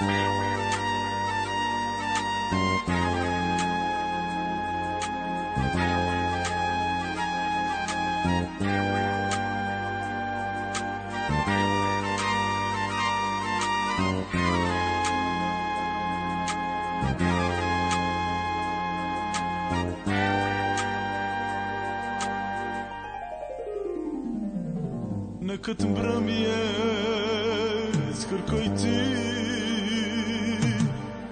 Накът мръм е, скъркай ти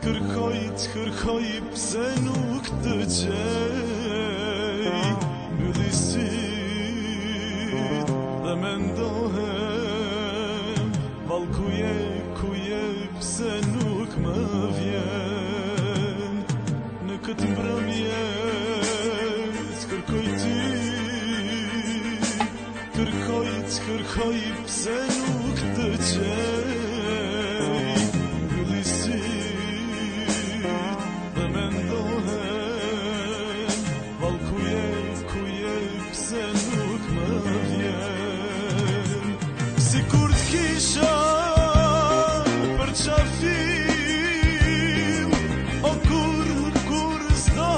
kërkoj të kërkoj pëse nuk të gjej Mëllisit dhe me ndohem Val ku je, ku je pëse nuk më vjen Në këtë mbrëmje të kërkoj ti Kërkoj të kërkoj pëse nuk të gjej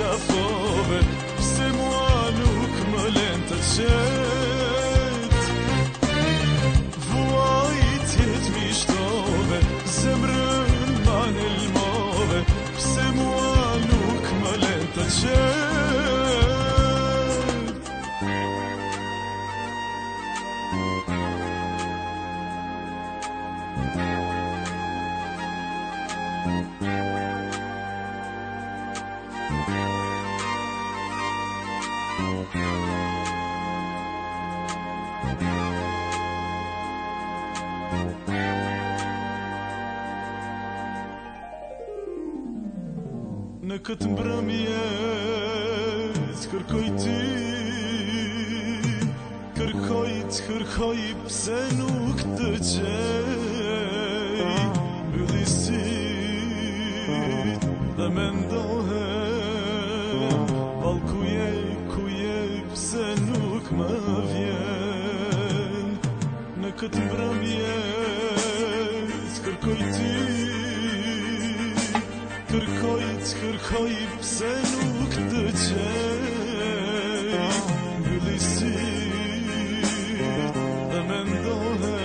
shuffle over Në këtë mbrëmje Kërkoj ti Kërkoj të kërkoj Pse nuk të qej Bëllisit Dhe me ndohem Valkuje, kuje Pse nuk më vje kot vramjes kërkoj ti Kërkoj të kërkoj pse nuk të qej Mbylli si dhe me ndohe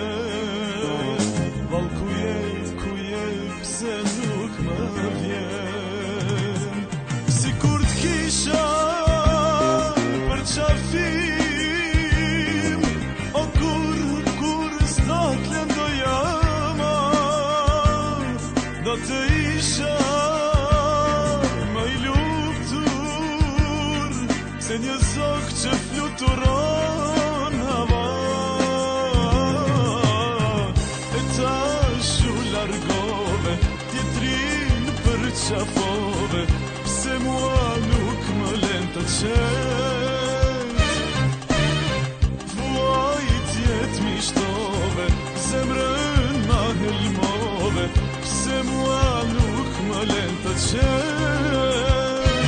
Val ku je, ku je pse nuk më vjen Si A të isha, më i lutur, se një zokë që fluturon hava E ta shu largove, tjetrin për qafove, se mua nuk më lentë të qetë Fuaj tjetë mi shtove, se më rënë ma helmo dhe pse mua nuk më len të qëtë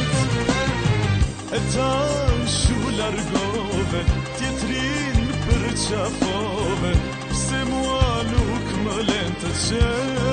E ta në shu largove, tjetrin për qafove Pse mua nuk më len të qëtë